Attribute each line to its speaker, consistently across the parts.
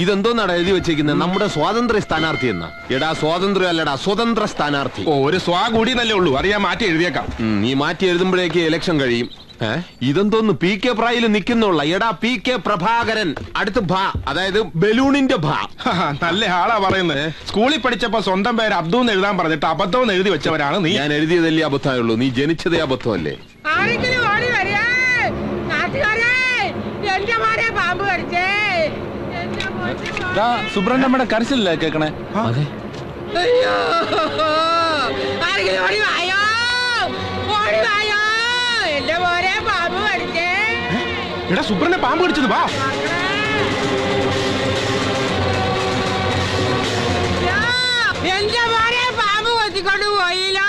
Speaker 1: ഇതെന്തോന്നാടാ എഴുതി വെച്ചേക്കുന്നത് നമ്മുടെ സ്വാതന്ത്ര്യ സ്ഥാനാർത്ഥി എന്ന. എടാ സ്വാതന്ത്ര്യം അല്ലടാ സ്വതന്ത്ര സ്ഥാനാർത്ഥി.
Speaker 2: ഓ ഒരു സ്വാ കൂടി എന്നല്ലേ ഉള്ളൂ അറിയാൻ മാറ്റി എഴുതിയേക്കാം.
Speaker 1: ഉം, നീ മാറ്റി എഴുതുമ്പോഴേക്ക് ഇലക്ഷൻ കഴിയും. ഏ? ഇതെന്തോന്ന്? പി കെ പ്രായിൽ നിൽക്കുന്നുള്ള എടാ പി കെ പ്രഭാകരൻ. അടുത്ത് ഭാ അതായത് ബലൂണിന്റെ ഭാ.
Speaker 2: ഹാ, നല്ല ആളാ പറയുന്നത് സ്കൂളിൽ പഠിച്ചപ്പോ സ്വന്തം പേര് അബ്ദു എന്ന് എഴുതാൻ പറഞ്ഞിട്ട് അബദ്ധം എന്ന് എഴുതി വെച്ചവരാണ് നീ.
Speaker 1: ഞാൻ എഴുതിയതല്ലേ അബദ്ധമായുള്ളൂ. നീ ജനിച്ചതേ അബദ്ധമല്ലേ?
Speaker 3: ആരെങ്കിലും ഓടി വരേ നാട്ടുകാരെ എന്റെ മോനെ പാമ്പ് കടിച്ചേ എന്റെ മോനെ പാമ്പ്
Speaker 4: സുബ്രഹ്മണ്യമ്മയുടെ കരച്ചിലല്ലേ കേക്കണേ?
Speaker 3: പാമ്പ്
Speaker 2: എടാ സുബ്രനെ പാമ്പ് കടിച്ചത് വാ.
Speaker 3: അയ്യോ, എന്റെ മോനെ പാമ്പ് കൊത്തിക്കൊണ്ട് പോയില്ല.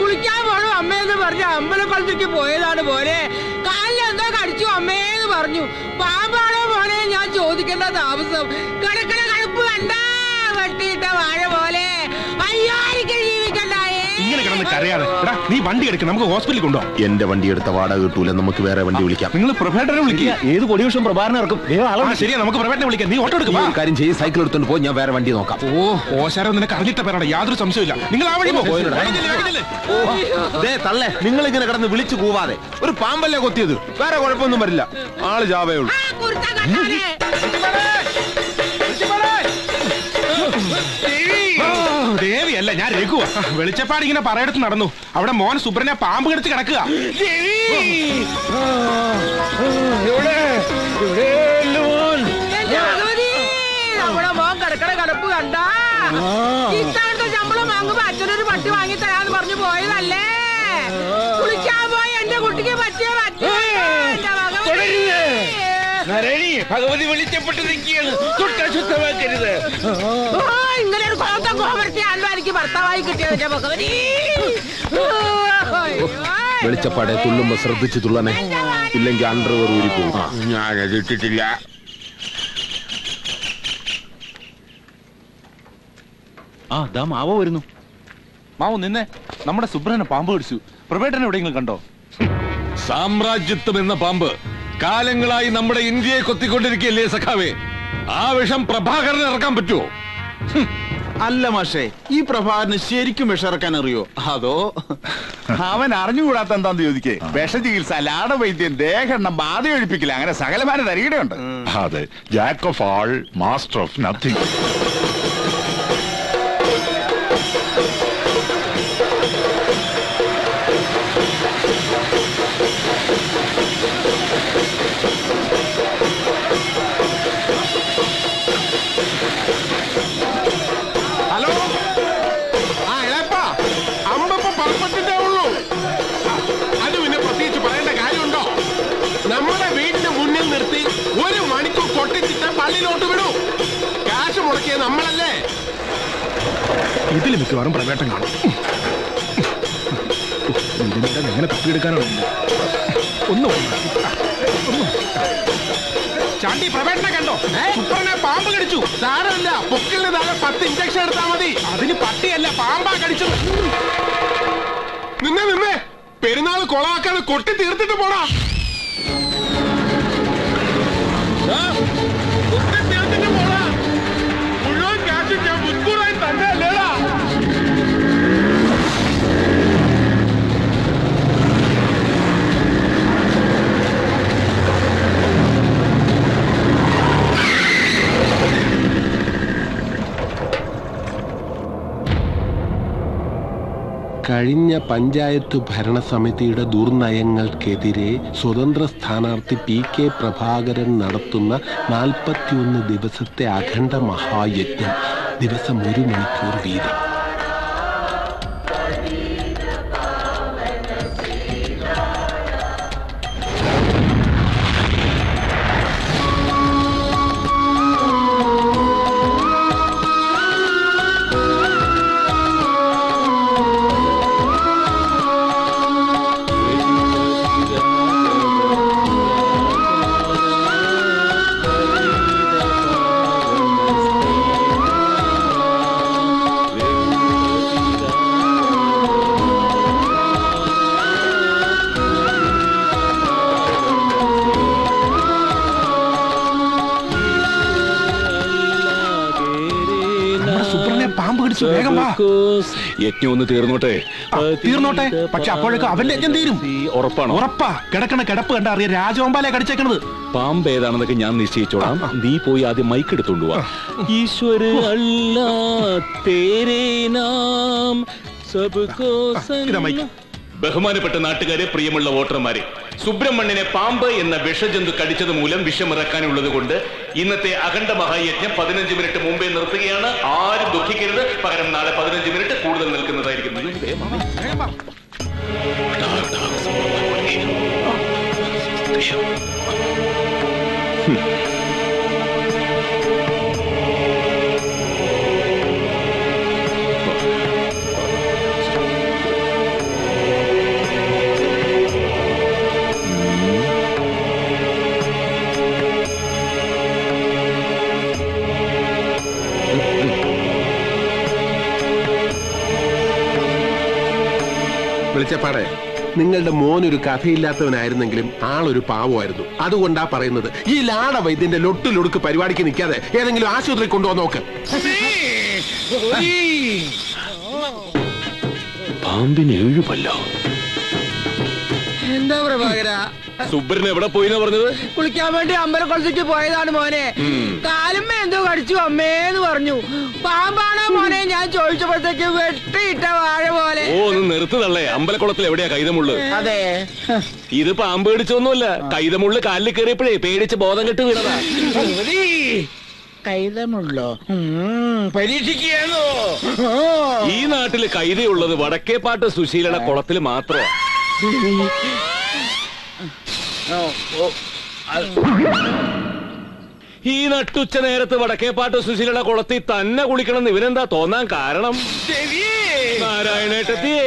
Speaker 3: കുളിക്കാൻ പോണു അമ്മയെന്ന് പറഞ്ഞു അമ്പലക്കുളത്തേക്ക് പോയതാണ് പോലെ കാലിലെന്തോ കടിച്ചു അമ്മേന്ന് പറഞ്ഞു. ഞാൻ ചോദിക്കേണ്ട താമസം കണക്കിന് കടുപ്പ് കണ്ട വെട്ടിയിട്ട വാഴ
Speaker 2: എടാ നീ വണ്ടി എടുക്ക് നമുക്ക് ഹോസ്പിറ്റലിൽ കൊണ്ടുപോകാം
Speaker 1: എന്റെ വണ്ടി എടുത്ത വാടക കിട്ടൂല നമുക്ക് വേറെ വണ്ടി വിളിക്കാം.
Speaker 2: നിങ്ങൾ പ്രൊഫേറ്ററെ വിളിക്കുക
Speaker 4: ഏത് വർഷം പ്രഭാകരനെ ഇറക്കും.
Speaker 2: ശരിയാ നമുക്ക് പ്രൊഫേറ്ററെ വിളിക്കാം. നീ ഓട്ടോ
Speaker 1: എടുക്കും കാര്യം ചെയ്യും സൈക്കിൾ എടുത്തോണ്ട് പോയി ഞാൻ വേറെ വണ്ടി നോക്കാം.
Speaker 2: ഓ ഓശാരം നിനക്ക് അറിഞ്ഞിട്ട പേരാണ് യാതൊരു സംശയമില്ല നിങ്ങൾ ആ വഴി
Speaker 1: തള്ളേ നിങ്ങൾ ഇങ്ങനെ കിടന്ന് വിളിച്ചു കൂവാതെ. ഒരു പാമ്പല്ലേ കൊത്തിയത്. വേറെ കുഴപ്പമൊന്നും വരില്ല. ആൾ ജാവേ ഉള്ളൂ.
Speaker 2: ദേവിയല്ല ഞാൻ രഘുവ വെളിച്ചപ്പാട് ഇങ്ങനെ പറയടുത്ത് നടന്നു. അവിടെ മോൻ സുബ്രനെ പാമ്പ് കെടുത്ത് കിടക്കുക.
Speaker 3: അച്ഛനൊരു പട്ടി വാങ്ങി തരാന്ന് പറഞ്ഞു പോയതല്ലേ? കുളിക്കാൻ പോയി എന്റെ കുട്ടിക്ക് പറ്റിയ പറ്റി എന്റെ ഭഗവതി.
Speaker 4: ഭഗവതി വെളിച്ചപ്പെട്ട് നിൽക്കുകയാണ്. തൊട്ടശുദ്ധമാക്കരുത്
Speaker 3: ഓ, ഇങ്ങനെ ഒരു കോത്തം കോമർത്തിയാണല്ലോ എനിക്ക് ഭർത്താവായി കിട്ടിയത് എന്റെ ഭഗവതി
Speaker 1: വെളിച്ചപ്പാടെ തുള്ളുമ്പോ ശ്രദ്ധിച്ചു തുള്ളനെ ഇല്ലെങ്കിൽ അണ്ടർവർ ഊരി പോകും.
Speaker 5: ഞാനത് ഇട്ടിട്ടില്ല.
Speaker 4: ആ ദാ മാവ വരുന്നു. മാവോ നിന്നെ. നമ്മുടെ സുബ്രഹ്നെ പാമ്പ് കടിച്ചു. പ്രവേട്ടനെ എവിടെയെങ്കിലും കണ്ടോ?
Speaker 5: സാമ്രാജ്യത്വം എന്ന പാമ്പ് കാലങ്ങളായി നമ്മുടെ ഇന്ത്യയെ കൊത്തിക്കൊണ്ടിരിക്കുകയല്ലേ സഖാവേ? ആ വിഷം പ്രഭാകരന് ഇറക്കാൻ പറ്റുമോ
Speaker 6: അല്ല മാഷേ ഈ പ്രഭാകരന് ശരിക്കും വിഷറക്കാൻ അറിയോ? അതോ? അവൻ അറിഞ്ഞുകൂടാത്ത എന്താന്ന് ചോദിക്കേ? ലാട വൈദ്യൻ ദേഹെണ്ണം ബാധയൊഴിപ്പിക്കില്ല അങ്ങനെ സകലമാന തരികയുണ്ട്
Speaker 7: അതെ. Jack of all master of nothing
Speaker 2: നിർത്തി ഒരു മണിക്കൂർ കൊട്ടിച്ചിട്ട് പള്ളിയിലോട്ട് വിടൂ. കാശ് മുടക്കിയത് നമ്മളല്ലേ? ഇതിൽ മിക്കവാറും പ്രവേട്ടം കാണും. എങ്ങനെ തപ്പിയെടുക്കാനാണ് ഒന്നും ചാണ്ടി പ്രവേട്ടനെ കണ്ടോ? സുപ്രനെ പാമ്പ് കടിച്ചു. സാരമില്ല പൊക്കിളിന് താഴെ പത്ത് ഇഞ്ചക്ഷൻ എടുത്താൽ മതി. അതിന് പട്ടിയല്ല പാമ്പാ കടിച്ചത്. നിന്നെ നിന്നെ. പെരുന്നാൾ കൊളാക്കാതെ കൊട്ടി തീർത്തിട്ട് പോടാ.
Speaker 1: കഴിഞ്ഞ പഞ്ചായത്ത് ഭരണസമിതിയുടെ ദുർനയങ്ങൾക്കെതിരെ സ്വതന്ത്ര സ്ഥാനാർത്ഥി പി കെ പ്രഭാകരൻ നടത്തുന്ന നാൽപ്പത്തിയൊന്ന് ദിവസത്തെ അഖണ്ഡ മഹായജ്ഞം. ദിവസം ഒരു മണിക്കൂർ വീതം.
Speaker 6: പിടിച്ചു. വേഗം വാ.
Speaker 5: യജ്ഞം ഒന്ന് തീർന്നോട്ടെ.
Speaker 6: തീർന്നോട്ടെ. പക്ഷെ അപ്പോഴേക്കും അവന്റെ യജ്ഞം തീരും.
Speaker 5: ഉറപ്പാണ്?
Speaker 6: ഉറപ്പാ. കിടക്കണ കിടപ്പ് കണ്ട അറിയാം. രാജവമ്പാലെ കടിച്ചേക്കണത്.
Speaker 5: പാമ്പ് ഏതാണെന്നൊക്കെ ഞാൻ നിശ്ചയിച്ചോളാം. നീ പോയി ആദ്യം മൈക്ക് എടുത്തോണ്ട് ഈശ്വര അല്ലാ തേരേ നാം. ബഹുമാനപ്പെട്ട നാട്ടുകാരെ പ്രിയമുള്ള വോട്ടർമാരെ സുബ്രഹ്മണ്യനെ പാമ്പ് എന്ന വിഷജന്തു കടിച്ചത് മൂലം വിഷമിറക്കാനുള്ളത് കൊണ്ട് ഇന്നത്തെ അഖണ്ഡ മഹായജ്ഞം പതിനഞ്ച് മിനിറ്റ് മുമ്പേ നിർത്തുകയാണ്. ആരും ദുഃഖിക്കരുത്. പകരം നാളെ പതിനഞ്ച് മിനിറ്റ് കൂടുതൽ നിൽക്കുന്നതായിരിക്കും
Speaker 2: വിളിച്ചപ്പാടെ നിങ്ങളുടെ മോൻ ഒരു കഥയില്ലാത്തവനായിരുന്നെങ്കിലും ആളൊരു പാവമായിരുന്നു. അതുകൊണ്ടാ പറയുന്നത് ഈ ലാട വൈദ്യന്റെ ലൊട്ടിലൊടുക്ക് പരിപാടിക്ക് നിൽക്കാതെ ഏതെങ്കിലും ആശുപത്രി കൊണ്ടുവന്ന് നോക്ക്.
Speaker 5: പാമ്പിന് ഏഴുപല്ലോ
Speaker 3: എന്താ പ്രഭാകര?
Speaker 5: സുബ്രൻ എവിടെ പോയിന്നാ പറഞ്ഞത്?
Speaker 3: കുളിക്കാൻ വേണ്ടി അമ്പലക്കുളത്തേക്ക് പോയതാണ് മോനെ. കാലുമ്മ എന്തോ കടിച്ചു അമ്മേന്ന് പറഞ്ഞു. പാമ്പാണോ മോനെ? ഞാൻ ചോദിച്ചപ്പോഴത്തേക്ക് വെട്ടിയിട്ട വാഴ പോലെ.
Speaker 5: ഓ ഒന്ന് നിർത്തുന്നല്ലേ അമ്പലക്കുളത്തിൽ എവിടെയാ കൈതമുള്ളു?
Speaker 3: അതെ.
Speaker 5: ഇത് പാമ്പ് പിടിച്ചൊന്നുമല്ല കൈതമുള്ളു കാലിൽ കയറിയപ്പോഴേ പേടിച്ച് ബോധം കെട്ട് വീണതാ.
Speaker 3: കൈതമുള്ളോ? പരീക്ഷിക്കുകയാണോ?
Speaker 5: ഈ നാട്ടിൽ കൈതയുള്ളത് വടക്കേപ്പാട്ട് സുശീലയുടെ കുളത്തിൽ മാത്രമാ ഈ നട്ടുച്ച നേരത്ത് വടക്കേപ്പാട്ട് സുശീലയുടെ കുളത്തിൽ തന്നെ കുളിക്കണം ഇവനെന്താ തോന്നാൻ കാരണം? നാരായണേട്ടത്തിയേ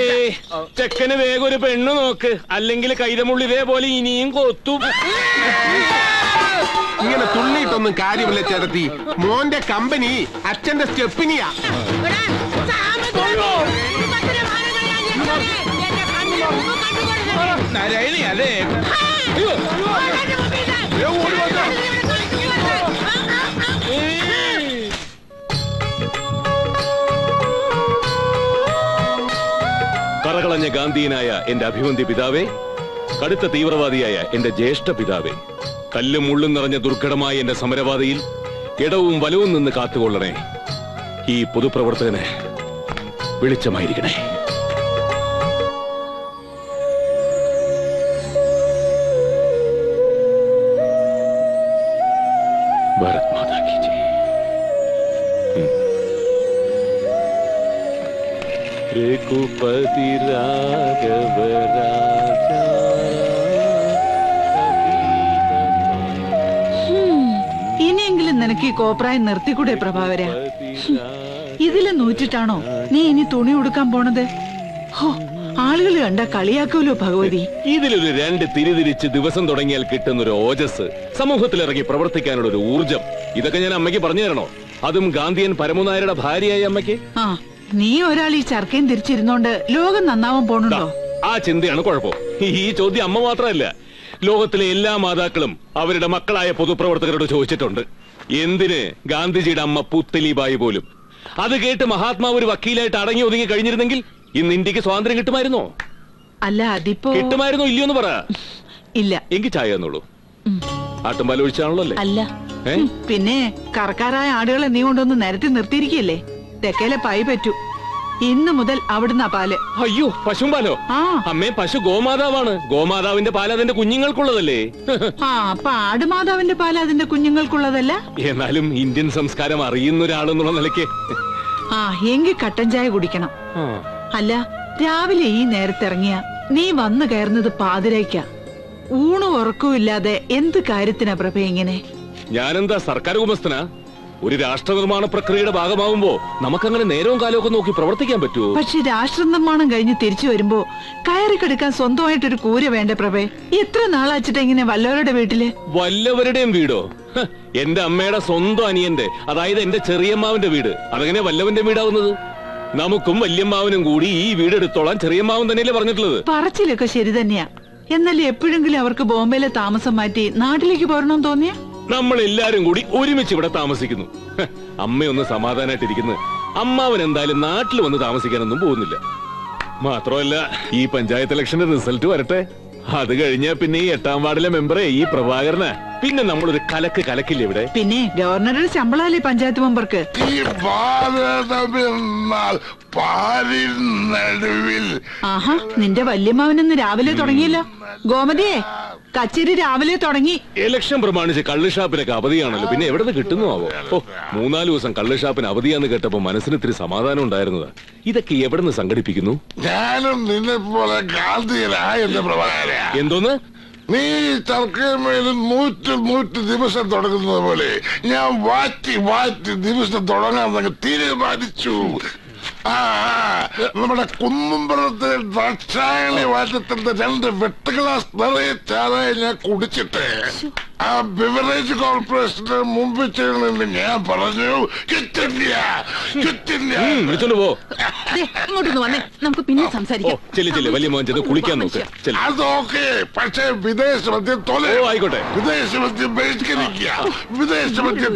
Speaker 5: ചെക്കന് വേഗം ഒരു പെണ്ണ് നോക്ക്. അല്ലെങ്കിൽ കൈതമുള്ളി ഇതേപോലെ ഇനിയും കൊത്തും.
Speaker 2: ഇങ്ങനെ തുള്ളിയിട്ടൊന്നും കാര്യമില്ല ചേട്ടത്തി. മോന്റെ കമ്പനി അച്ഛന്റെ സ്റ്റെപ്പിനിയാ.
Speaker 6: നാരായണി അല്ലേ
Speaker 5: കറകളഞ്ഞ ഗാന്ധിയനായ എന്റെ അഭിമന്തി പിതാവേ കടുത്ത തീവ്രവാദിയായ എന്റെ ജ്യേഷ്ഠ പിതാവേ കല്ലും മുള്ളും നിറഞ്ഞ ദുർഘടമായ എന്റെ സമരവാദിയിൽ ഇടവും വലവും നിന്ന് കാത്തുകൊള്ളണേ ഈ പൊതുപ്രവർത്തകന് വെളിച്ചമായിരിക്കണേ രഘുപതി രാഘവ രാജാ
Speaker 8: ഇനിയെങ്കിലും നിനക്ക് ഈ കോപ്രായം നിർത്തിക്കൂടെ പ്രഭാവര. ഇതിൽ നൂറ്റിട്ടാണോ നീ ഇനി തുണി ഉടുക്കാൻ പോണത്? ഹോ ആളുകൾ കണ്ട കളിയാക്കുമല്ലോ ഭഗവതി.
Speaker 5: ഇതിലൊരു രണ്ട് തിരിതിരിച്ച് ദിവസം തുടങ്ങിയാൽ കിട്ടുന്ന ഒരു ഓജസ് സമൂഹത്തിൽ ഇറങ്ങി പ്രവർത്തിക്കാനുള്ള ഒരു ഊർജം. ഇതൊക്കെ ഞാൻ അമ്മയ്ക്ക് പറഞ്ഞു തരണോ അതും ഗാന്ധിയൻ പരമനായരുടെ ഭാര്യയായി അമ്മയ്ക്ക്?
Speaker 8: ആ നീ ഒരാൾ ഈ ചർക്കയും തിരിച്ചിരുന്നോണ്ട് ലോകം നന്നാവാൻ പോണുണ്ടോ?
Speaker 5: ആ ചിന്തയാണ് കുഴപ്പം. ഈ ചോദ്യം അമ്മ മാത്രമല്ല. ലോകത്തിലെ എല്ലാ മാതാക്കളും അവരുടെ മക്കളായ പൊതുപ്രവർത്തകരോട് ചോദിച്ചിട്ടുണ്ട്. എന്തിന് ഗാന്ധിജിയുടെ അമ്മ പുത്തലിബായി പോലും? അത് കേട്ട് മഹാത്മാവ് ഒരു വക്കീലായിട്ട് അടങ്ങി ഒതുങ്ങി കഴിഞ്ഞിരുന്നെങ്കിൽ ഇന്ന് ഇന്ത്യയ്ക്ക് സ്വാതന്ത്ര്യം കിട്ടുമായിരുന്നോ?
Speaker 8: അല്ല അതിപ്പോ
Speaker 5: കിട്ടുമായിരുന്നോ ഇല്ലയോ എന്ന് പറ.
Speaker 8: ഇല്ല.
Speaker 5: എങ്കിൽ ചായ തന്നോളൂ. ആട്ടുംപാൽ ഒഴിച്ചാണല്ലോ അല്ലേ?
Speaker 8: അല്ല. പിന്നെ കറക്കാരായ ആടുകളെ നീ കൊണ്ടൊന്ന് നിരത്തി നിർത്തിയിരിക്കല്ലേ തെക്കേലെ പൈ പറ്റൂ. ഇന്ന് മുതൽ അവിടുന്ന് പാൽ.
Speaker 5: അയ്യോ പശുമ്പാലോ?
Speaker 8: ആ.
Speaker 5: അമ്മേ പശു ഗോമാതാവാണ്. ഗോമാതാവിന്റെ പാൽ അതിന്റെ കുഞ്ഞുങ്ങൾക്കുള്ളതല്ലേ?
Speaker 8: ആ അപ്പൊ ആടുമാതാവിന്റെ പാൽ അതിന്റെ കുഞ്ഞുങ്ങൾക്കുള്ളതല്ല?
Speaker 5: എന്നാലും ഇന്ത്യൻ സംസ്കാരം അറിയുന്ന ഒരാളെന്നുള്ള നിലയ്ക്ക്.
Speaker 8: ആ എങ്കിൽ കട്ടൻ ചായ കുടിക്കണം. അല്ല രാവിലെ ഈ നേരത്തിറങ്ങിയ നീ വന്നു കയറുന്നത് പാതിരയ്ക്ക. ഊണും ഉറക്കവും ഇല്ലാതെ എന്ത് കാര്യത്തിനാ പ്രഭ ഇങ്ങനെ?
Speaker 5: ഞാനെന്താ സർക്കാർ ഉമസ്തനാ? ഒരു രാഷ്ട്ര നിർമ്മാണ പ്രക്രിയയുടെ ഭാഗമാകുമ്പോ നമുക്കങ്ങനെ നേരവും കാലവും ഒക്കെ നോക്കി പ്രവർത്തിക്കാൻ പറ്റുമോ
Speaker 8: പക്ഷെ രാഷ്ട്ര നിർമ്മാണം കഴിഞ്ഞ് തിരിച്ചു വരുമ്പോ കയറി കിടക്കാൻ സ്വന്തമായിട്ടൊരു കൂര വേണ്ട പ്രഭേ? എത്ര നാളാച്ചിട്ട് ഇങ്ങനെ വല്ലവരുടെ വീട്ടിൽ?
Speaker 5: വല്ലവരുടെയും വീടോ? എന്റെ അമ്മയുടെ സ്വന്തം അനിയന്റെ അതായത് എന്റെ ചെറിയമ്മാവിന്റെ വീട്. അതെങ്ങനെ വല്ലവന്റെ വീടാവുന്നത്? നമുക്കും വല്യമ്മാവനും കൂടി ഈ വീട് എടുത്തോളാൻ ചെറിയമ്മാവൻ തന്നെയല്ലേ പറഞ്ഞിട്ടുള്ളത്.
Speaker 8: പറച്ചിലൊക്കെ ശരി തന്നെയാ. എന്നാൽ എപ്പോഴെങ്കിലും അവർക്ക് ബോംബെയിലെ താമസം മാറ്റി നാട്ടിലേക്ക് പോരണം തോന്നിയ?
Speaker 5: നമ്മൾ എല്ലാരും കൂടി ഒരുമിച്ച് ഇവിടെ താമസിക്കുന്നു. അമ്മയൊന്ന് സമാധാനായിട്ടിരിക്കുന്നു. അമ്മാവൻ എന്തായാലും നാട്ടിൽ വന്ന് താമസിക്കാനൊന്നും പോകുന്നില്ല. മാത്രമല്ല ഈ പഞ്ചായത്ത് ഇലക്ഷന്റെ റിസൾട്ട് വരട്ടെ. അത് കഴിഞ്ഞാ പിന്നെ ഈ എട്ടാം വാർഡിലെ മെമ്പറെ ഈ പ്രഭാകരന്. പിന്നെ നമ്മളൊരു കലക്ക് കലക്കില്ല ഇവിടെ?
Speaker 8: പിന്നെ ഗവർണറുടെ ശമ്പളമല്ലേ പഞ്ചായത്ത് മെമ്പർക്ക്?
Speaker 7: ഈ ഭാരതമെന്നാൽ പാലിൻ നടുവിൽ.
Speaker 8: ആഹാ നിന്റെ വല്യമ്മാവനൊന്ന് രാവിലെ തുടങ്ങിയല്ലോ. ഗോമതിയെ കച്ചേരി രാവിലെ തുടങ്ങി.
Speaker 5: ഇലക്ഷൻ പ്രമാണിച്ച് കള്ളുഷാപ്പിനൊക്കെ അവധിയാണല്ലോ. പിന്നെ എവിടെ നിന്ന് കിട്ടുന്നു ആവോ ഓ മൂന്നാൽ ദിവസം കള്ളുഷാപ്പിന് അവധിയാന്ന് കേട്ടപ്പോ മനസ്സിന് ഇത്തിരി സമാധാനം ഉണ്ടായിരുന്നത്. ഇതൊക്കെ എവിടെ നിന്ന് സംഘടിപ്പിക്കുന്നു?
Speaker 7: ഞാനും നിന്നെ പോലെ ഗാന്ധിയനായ എന്റെ പ്രഭാകര
Speaker 5: എന്തോന്ന്?
Speaker 7: നീ തർക്കമേൽ നൂറ്റ് നൂറ്റ് ദിവസം തുടങ്ങുന്നത് പോലെ ഞാൻ വാറ്റി വാറ്റി ദിവസം തുടങ്ങാൻ തീരുമാനിച്ചു. നമ്മുടെ കുന്നുംപുറത്ത് ദക്ഷായണി വാറ്റത്തിന്റെ രണ്ട് വെട്ട് ഗ്ലാസ് നിറയെ ചാരായി ഞാൻ കുടിച്ചിട്ട് ആ ബിവറേജ് കോർപ്പറേഷന്റെ മുമ്പിൽ ചെയ്യണമെന്ന് ഞാൻ പറഞ്ഞു. കിട്ടില്ല കിട്ടില്ല
Speaker 5: ഉം, വിളിച്ചോണ്ട് പോ.
Speaker 9: ദേ, ഇങ്ങോട്ടൊന്ന് വന്നേ. നമുക്ക് പിന്നെ സംസാരിക്കാം.
Speaker 5: ചെല്ലി ചെല്ലി. വലിയ മോൻ ചെന്ന് കുളിക്കാൻ നോക്ക്. ചെല്ലി.
Speaker 7: അതൊക്കെ പക്ഷേ വിദേശ മദ്യം തൊല
Speaker 5: ഓ, ആയിക്കോട്ടെ.
Speaker 7: വിദേശ മദ്യം ബഹിഷ്കരിക്കുക. വിദേശ മദ്യം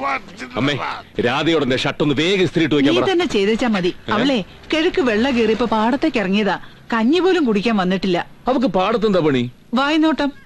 Speaker 7: watch
Speaker 5: അമ്മേ രാധയോടെ ഷർട്ട് വേഗം വേഗം ഇസ്തിരിട്ട്
Speaker 8: നീ തന്നെ ചെയ്തേച്ചാ മതി. അവളെ കിഴക്ക് വെള്ള കയറിയപ്പോ പാടത്തേക്ക് ഇറങ്ങിയതാ. കഞ്ഞി പോലും കുടിക്കാൻ വന്നിട്ടില്ല.
Speaker 5: അവക്ക് പാടത്തെന്താ പണി?
Speaker 8: വായ്നോട്ടം.